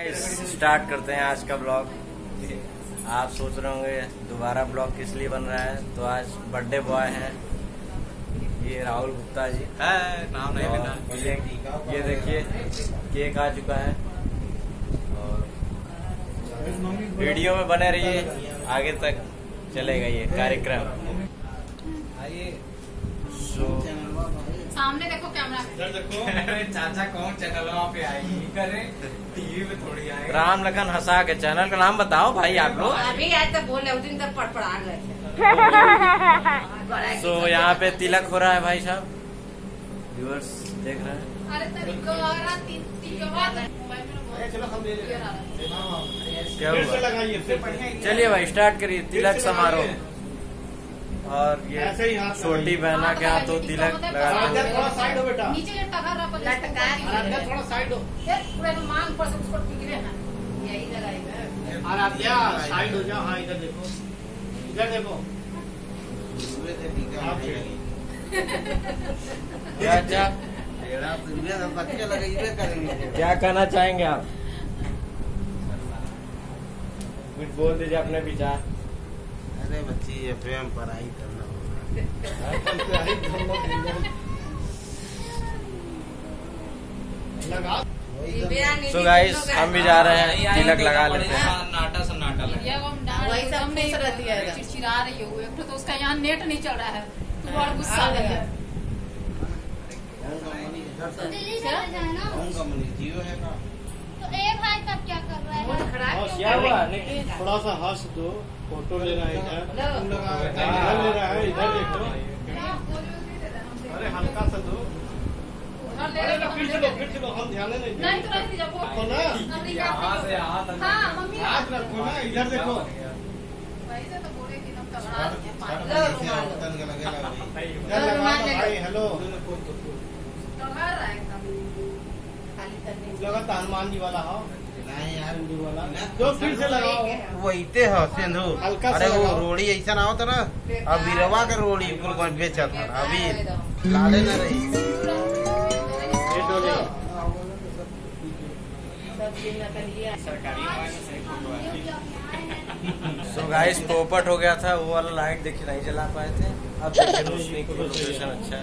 Start करते हैं आज का ब्लॉग आप सोच रहे होंगे दोबारा ब्लॉग किस लिए बन रहा है? तो आज बर्थडे बॉय है। ये राहुल गुप्ता जी। है नाम नहीं लेना। ये ये देखिए केक आ चुका है। और वीडियो में बने रहिए। आगे तक चलेगा ये कार्यक्रम। सो सामने देखो कैमरा। इधर देखो। चाचा कौन चैनल पे आएगी करे टीवी पे थोड़ी आएगा राम लखन हंसा के चैनल का नाम बताओ भाई आप लोग। अभी आए तो बोल रहे उस दिन तक पड़पड़ा गए थे। सो यहाँ पे तिलक हो रहा है भाई साहब। व्यूअर्स देख रहे हैं। क्या हुआ? चलिए भाई स्टार्ट करिए तिलक समारोह। और ये ही छोटी बहना के हाथों तिलक लगाते थोड़ा साइड हो बेटा। नीचे लटका थोड़ा साइड हो। पूरे मांग पर से उसको टिकरे ना यही लगाएगा आराध्या साइड हो। जाओ। हाँ इधर देखो। इधर देखो। क्या कहना चाहेंगे आप? कुछ बोल दीजिए अपने विचार। अरे बच्ची ये प्रेम पढ़ाई करना होगा। सो गाइस हम भी जा रहे हैं तिलक लगा लेते हैं। नाटा सन्नाटा लगे। वही सब खुश रहती है एकदम। चिड़चिड़ा रही हो एक तो उसका यहाँ नेट नहीं चल रहा है तू और गुस्सा लगे होगा मनीष जियो है का क्या हुआ? निखिल थोड़ा सा हंस दो फ़ोटो ले रहा है इधर। इधर ले। रहा है इधर देखो अरे हल्का सा दो। अरे फिर से लो। फिर से लो हम ध्यान नहीं नहीं तो ना? यहाँ से यहाँ तक हाँ। हाथ रखो। ना इधर देखो। तो हेलो तगड़ा रहा है एकदम लगा था हनुमान जी वाला हो। नहीं यार हिंदू वाला। दो फिर से लगाओ। वहीते हो सिंधु। अरे वो। रोड़ी ऐसा ना होता ना अभी रवा का रोड़ी कुल बेचत था अभी लाले ना रही। है सो गाइस पोपट हो गया था वो वाला लाइट देखिए नहीं जला पाए थे। अब देखिए रोशनी की लोकेशन अच्छा है।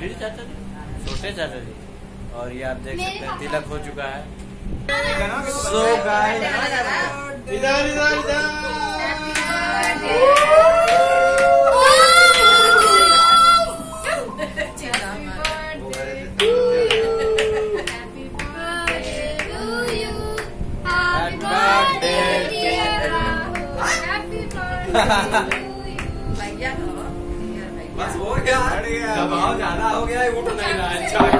मिडिल चाचा जी? छोटे चाचा जी? और ये आप देख सकते हैं तिलक हो चुका है। सो गाइस इधर इधर इधर Happy birthday, dear ज़्यादा हो गया है, उठ नहीं रहा अच्छा।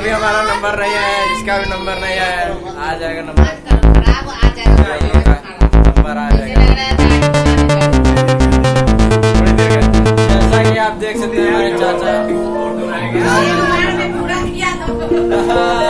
गाइस हमारा नंबर नहीं है इसका भी नंबर नहीं है। आ जाएगा नंबर। नंबर आ जाएगा। जैसा कि आप देख सकते हैं हमारे चाचा।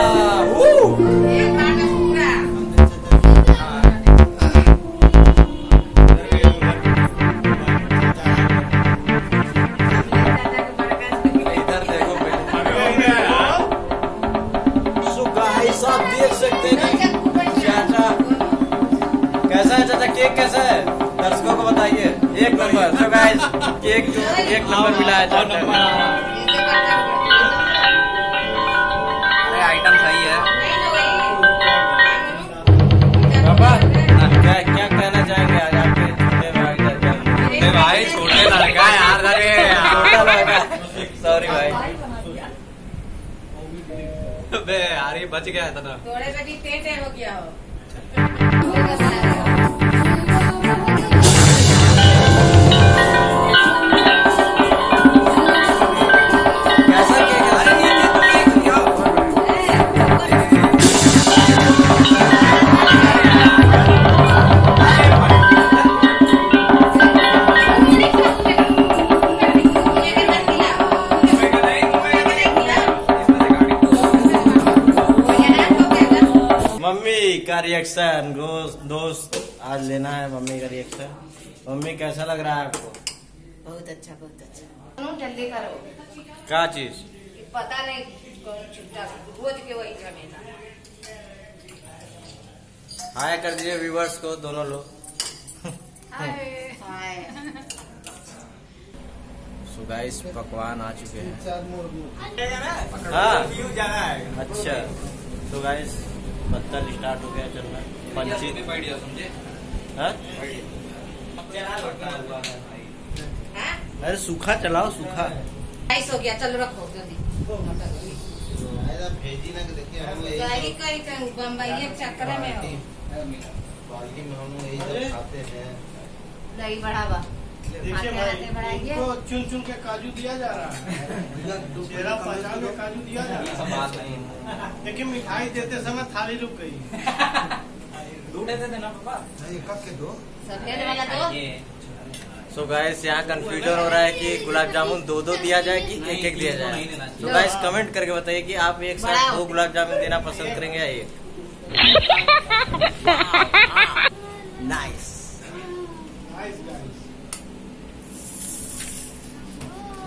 गाइस केक जो एक नंबर मिला है। अरे आइटम सही है। पापा क्या क्या कहना चाहेंगे आज आपके छोटे भाई का जन्म? भाई छोटे लड़का यार अरे सॉरी भाई। बे यार ये बच गया था ना थोड़े से भी पेटे हो गया हो। रिएक्शन दोस्त आज लेना है मम्मी का रिएक्शन मम्मी कैसा लग रहा है आपको? बहुत अच्छा बहुत अच्छा। जल्दी करो। क्या चीज़? पता नहीं कौन छुट्टा रोज के वही झमेला हाय कर दीजिए व्यूवर्स को दोनों लोग। हाय। सो गाइस पकवान आ चुके हैं। हाँ। अच्छा। तो गाइस पत्तल स्टार्ट हो गया चलना। पंची समझे? हाँ? हाँ? अरे सूखा चलाओ सूखा। हो गया चलो रखो जल्दी। चक्कर में हो। हम यही सब खाते हैं। दही बढ़ावा। देखिए भाई इनको चुन चुन के काजू दिया जा रहा है। चेहरा पहचान के काजू दिया जा रहा सब बात नहीं है। लेकिन मिठाई देते समय थाली रुक गई। दूध दे देना पापा। के दो। सफ़ेद वाला दो। सो गाइस यहाँ कंफ्यूजन हो रहा है कि गुलाब जामुन दो दो दिया जाए कि एक एक दिया जाए? तो गाइस कमेंट करके बताइए कि आप एक साथ दो गुलाब जामुन देना पसंद करेंगे या एक? नाइस गाइस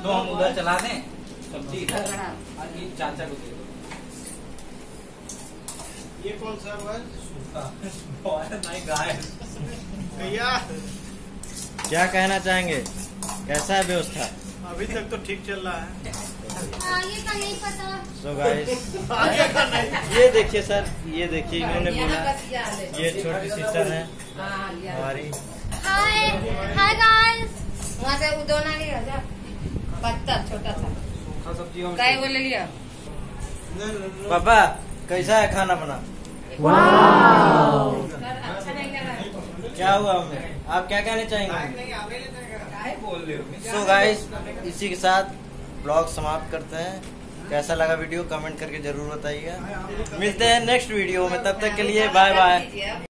तो हम उधर चला दें सब्ज़ी इधर। और ये चाचा को दे दो। ये कौन सा हुआ? नहीं भैया। क्या कहना चाहेंगे? कैसा है व्यवस्था? अभी तक तो ठीक चल रहा है। आगे का नहीं पता। सो गाइस आगे का नहीं। ये देखिए सर ये देखिए इन्होंने बोला। ये छोटी सिस्टर है हाँ, हमारी। हाय हाय गाइस वहाँ से वो दोना लिया जा पत्थर छोटा सा सूखा सब्ज़ी हम काय वो ले लिया पापा कैसा है खाना बना अच्छा नहीं लगा क्या हुआ हमें आप क्या कहना चाहेंगे नहीं आप ले लेते हैं काय बोल रहे हो सो गाइस इसी के साथ ब्लॉग समाप्त करते हैं कैसा लगा वीडियो कमेंट करके ज़रूर बताइएगा मिलते हैं नेक्स्ट वीडियो में तब तक के लिए बाय बाय।